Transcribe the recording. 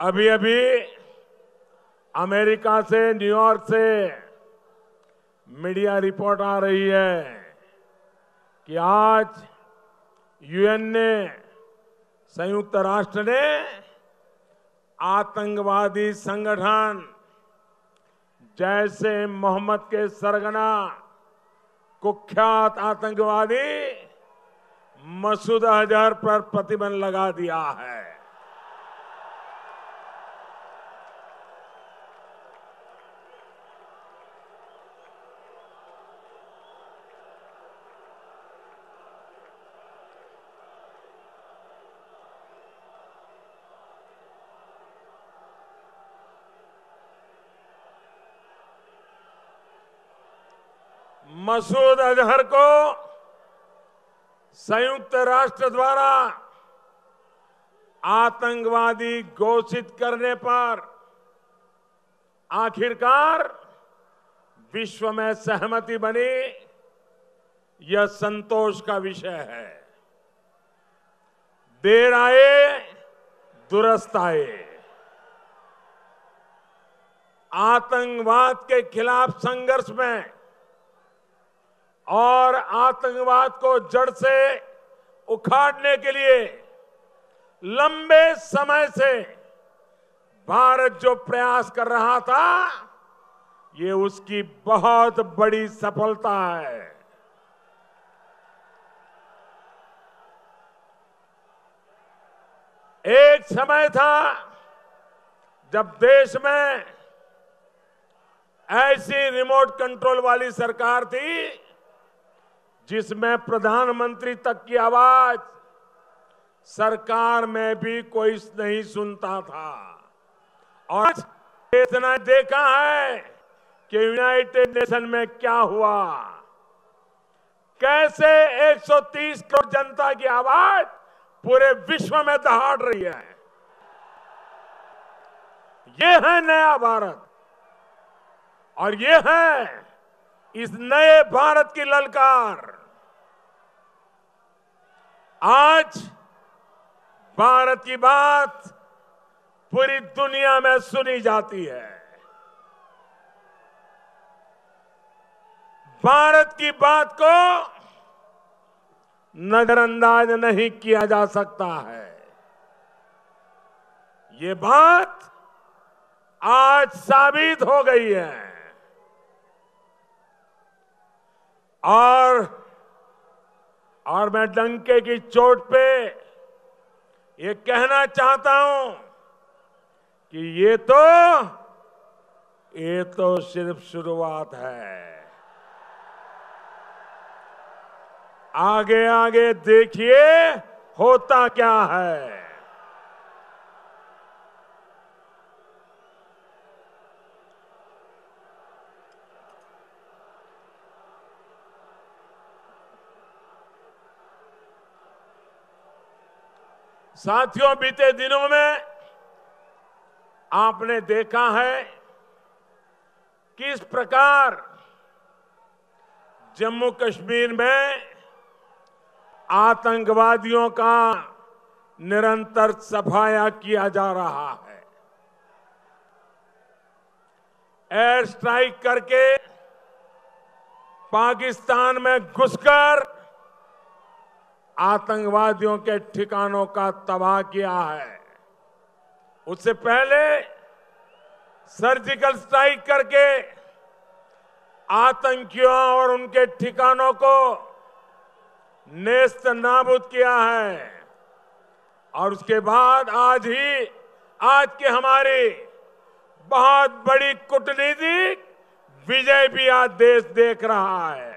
अभी अभी अमेरिका से न्यूयॉर्क से मीडिया रिपोर्ट आ रही है कि आज यूएन ने, संयुक्त राष्ट्र ने आतंकवादी संगठन जैसे मोहम्मद के सरगना, कुख्यात आतंकवादी मसूद अजहर पर प्रतिबंध लगा दिया है। मसूद अजहर को संयुक्त राष्ट्र द्वारा आतंकवादी घोषित करने पर आखिरकार विश्व में सहमति बनी। यह संतोष का विषय है। देर आए, दुरस्त आए। आतंकवाद के खिलाफ संघर्ष में और आतंकवाद को जड़ से उखाड़ने के लिए लंबे समय से भारत जो प्रयास कर रहा था, ये उसकी बहुत बड़ी सफलता है। एक समय था जब देश में ऐसी रिमोट कंट्रोल वाली सरकार थी जिसमें प्रधानमंत्री तक की आवाज़, सरकार में भी कोई नहीं सुनता था। और इतना देखा है कि यूनाइटेड नेशन में क्या हुआ? कैसे 130 करोड़ जनता की आवाज़ पूरे विश्व में दहाड़ रही है? ये है नया भारत। और ये है इस नए भारत की ललकार। आज भारत की बात पूरी दुनिया में सुनी जाती है। भारत की बात को नजरअंदाज नहीं किया जा सकता है। ये बात आज साबित हो गई है। और और मैं डंके की चोट पे ये कहना चाहता हूँ कि ये तो ये तो सिर्फ़ शुरुआत है। आगे आगे देखिए होता क्या है। साथियों, बीते दिनों में आपने देखा है किस प्रकार जम्मू कश्मीर में आतंकवादियों का निरंतर सफाया किया जा रहा है। एयर स्ट्राइक करके पाकिस्तान में घुसकर आतंकवादियों के ठिकानों का तबाह किया है। उससे पहले सर्जिकल स्ट्राइक करके आतंकियों और उनके ठिकानों को नेस्त नाबूद किया है। और उसके बाद आज ही, आज के हमारी बहुत बड़ी कूटनीतिक विजय भी आज देश देख रहा है।